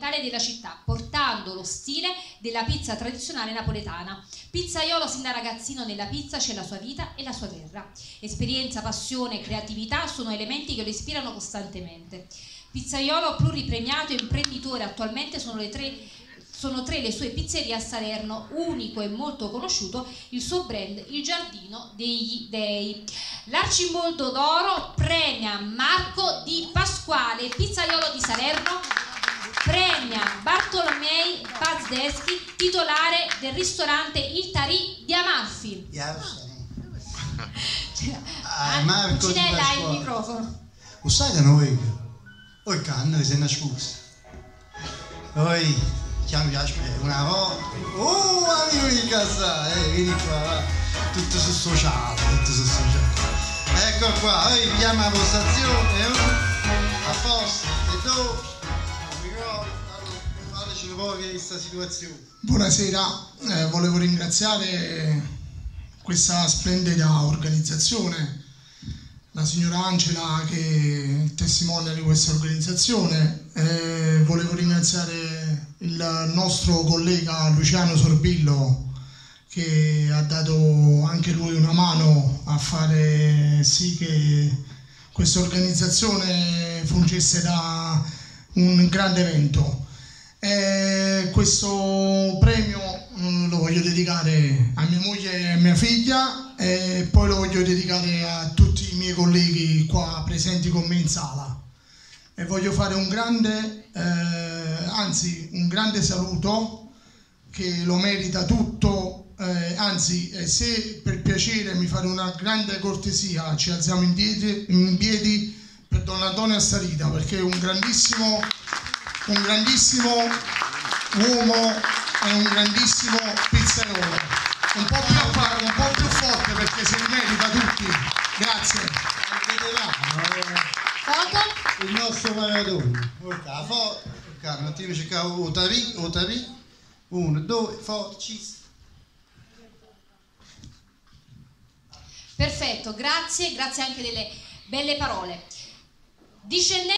della città, portando lo stile della pizza tradizionale napoletana. Pizzaiolo sin da ragazzino nella pizza c'è la sua vita e la sua terra. Esperienza, passione e creatività sono elementi che lo ispirano costantemente. Pizzaiolo pluripremiato e imprenditore, attualmente sono le tre sono tre le sue pizzerie a Salerno, unico e molto conosciuto il suo brand Il Giardino degli Dei. L'Arcimboldo d'Oro premia Marco Di Pasquale, pizzaiolo di Salerno, premia Bartolomei Pazdeschi, titolare del ristorante Il Tarì di Amalfi. Ah, Marco Di Cinella hai il microfono. Lo sai che noi, poi canna si è nascosta. Poi, chiamo piace una volta, oh amico di casa, eh, vieni qua, va. tutto su sociale, tutto su sociale. Ecco qua, poi pigliamo la postazione, uno, a posto, e fateci un po' di questa situazione. Buonasera, eh, volevo ringraziare questa splendida organizzazione, la signora Angela che è testimone di questa organizzazione, eh, volevo ringraziare il nostro collega Luciano Sorbillo che ha dato anche lui una mano a fare sì che questa organizzazione fungesse da un grande evento. E questo premio mm, lo voglio dedicare a mia moglie e a mia figlia e poi lo voglio dedicare a tutti i miei colleghi qua presenti con me in sala. E voglio fare un grande, eh, anzi un grande saluto che lo merita tutto, eh, anzi eh, se per piacere mi fate una grande cortesia ci alziamo in piedi, in piedi Don Antonio Starita perché è un grandissimo un grandissimo uomo e un grandissimo pizzaiolo. Un po' più, appa- un po' più forte perché se li merita tutti. Grazie. Il nostro maratone. Ok, a foto. Ok, un attimo cercavo o tavi, o tavi. Uno, due, foto, ci. Perfetto, grazie, grazie anche delle belle parole. Diş ne?